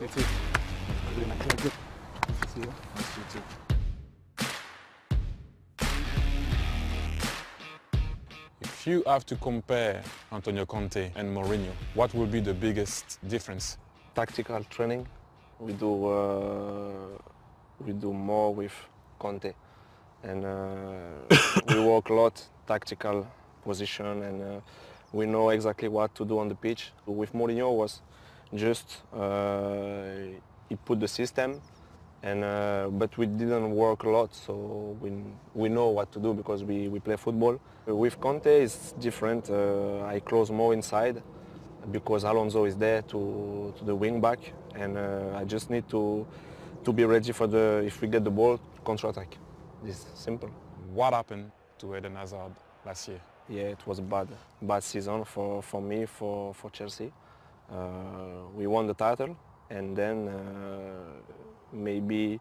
Titi. Good. Nice to see you. Nice to you too. If you have to compare Antonio Conte and Mourinho, what will be the biggest difference? Tactical training, we do uh, we do more with Conte, and uh, we work a lot tactical position, and uh, we know exactly what to do on the pitch. With Mourinho was just uh, he put the system, and uh, but we didn't work a lot, so we we know what to do because we, we play football. With Conte it's different. Uh, I close more inside because Alonso is there to, to the wing back, and uh, I just need to to be ready for the if we get the ball counter attack. It's simple. What happened to Eden Hazard last year? Yeah, it was a bad bad season for, for me for for Chelsea. Uh, we won the title, and then uh, maybe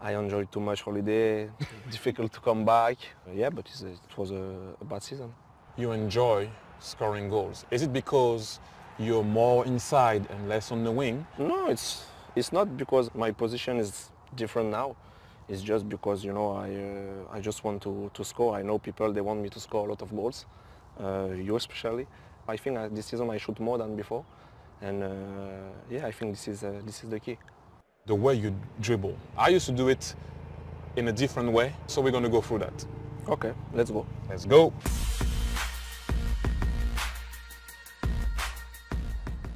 I enjoyed too much holiday. difficult to come back. Yeah, but it was a, a bad season. You enjoy scoring goals. Is it because you're more inside and less on the wing? No, it's it's not because my position is different now. It's just because you know I uh, I just want to, to score. I know people they want me to score a lot of goals, uh, you especially. I think uh, this season I shoot more than before, and uh, yeah, I think this is uh, this is the key. The way you dribble. I used to do it in a different way, so we're going to go through that. Okay, let's go. Let's go.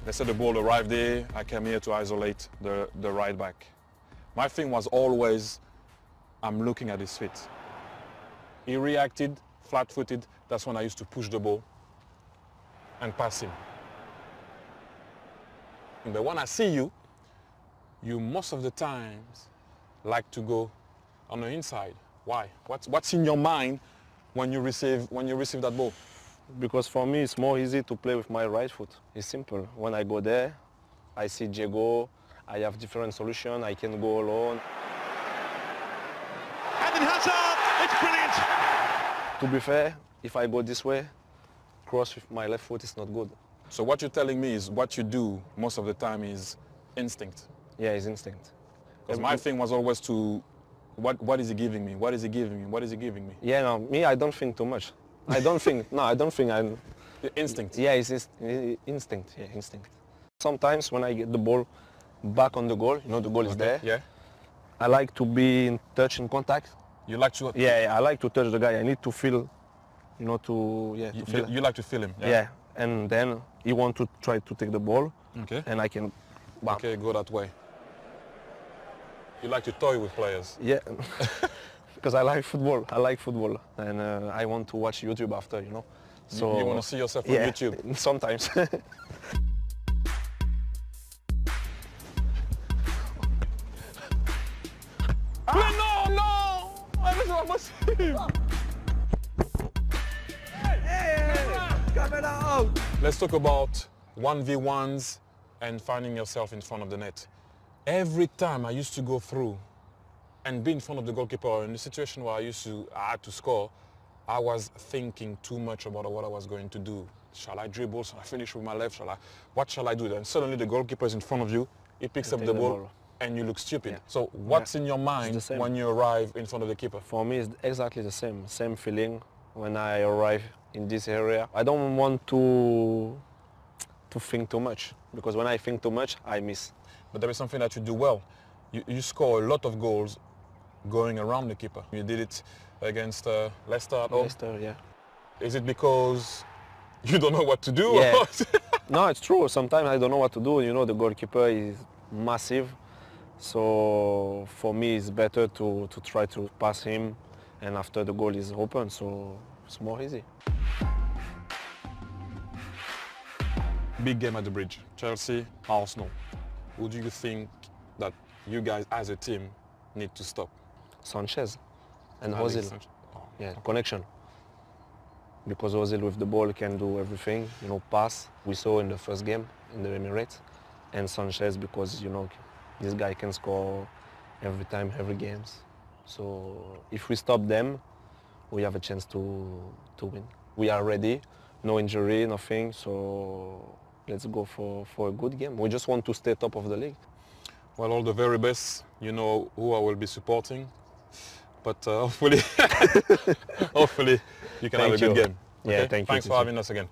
They said the ball arrived there. I came here to isolate the, the right back. My thing was always, I'm looking at his feet. He reacted flat-footed. That's when I used to push the ball and pass him. But when I see you, you most of the times like to go on the inside. Why? What's, what's in your mind when you receive when you receive that ball? Because for me it's more easy to play with my right foot. It's simple. When I go there, I see Diego, I have different solution, I can go alone. Eden Hazard, it's brilliant. To be fair, if I go this way, cross with my left foot is not good. So what you're telling me is what you do most of the time is instinct. Yeah, it's instinct. Because my thing was always to, what, what is he giving me? What is he giving me? What is he giving me? Yeah, no, me, I don't think too much. I don't think, no, I don't think I'm, instinct. yeah, it's inst- instinct, yeah, instinct. Sometimes when I get the ball back on the goal, you know, the goal is Okay, there, Yeah. I like to be in touch, in contact. You like to. Yeah, yeah, I like to touch the guy. I need to feel, you know, to, yeah, to You, feel. you, you like to feel him. yeah. and then he want to try to take the ball, Okay. and I can, bam. Okay, go that way. You like to toy with players. Yeah, because I like football. I like football, and uh, I want to watch YouTube after, you know. So you, want to see yourself on yeah, YouTube. sometimes. Ah, no, no! I don't must him. Let's talk about 1v1s and finding yourself in front of the net. Every time I used to go through and be in front of the goalkeeper in the situation where I used to I had to score, I was thinking too much about what I was going to do. Shall I dribble? Shall I finish with my left? Shall I? What shall I do? Then suddenly the goalkeeper is in front of you. He picks You up take the the ball, ball. and you look stupid. Yeah. So what's in your mind when you arrive in front of the keeper? For me, it's exactly the same. Same feeling when I arrive in this area. I don't want to to think too much because when I think too much, I miss. But there is something that you do well. You, you score a lot of goals going around the keeper. You did it against uh, Leicester. Leicester, yeah. Is it because you don't know what to do? Yeah. No, it's true. Sometimes I don't know what to do. You know, the goalkeeper is massive. So for me, it's better to, to try to pass him and after the goal is open, so it's more easy. Big game at the bridge. Chelsea, Arsenal. Who do you think that you guys as a team need to stop? Sanchez and Alex Ozil. Sanchez. Oh. Yeah, connection. Because Ozil with the ball can do everything, you know, pass. We saw in the first game in the Emirates. And Sanchez because, you know, this guy can score every time, every games. So if we stop them, we have a chance to, to win. We are ready, no injury, nothing. So let's go for, for a good game. We just want to stay top of the league. Well, all the very best. You know who I will be supporting, but uh, hopefully, hopefully you can Thank have a good you. game. Yeah, thank you, Thanks for having us again.